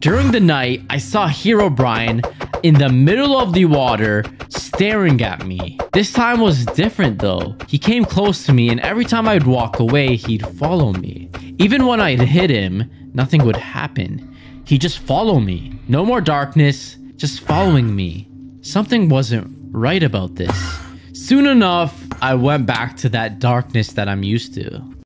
During the night, I saw Herobrine in the middle of the water staring at me. This time was different though. He came close to me and every time I'd walk away, he'd follow me. Even when I'd hit him, nothing would happen. He'd just follow me. No more darkness, just following me. Something wasn't right about this. Soon enough, I went back to that darkness that I'm used to.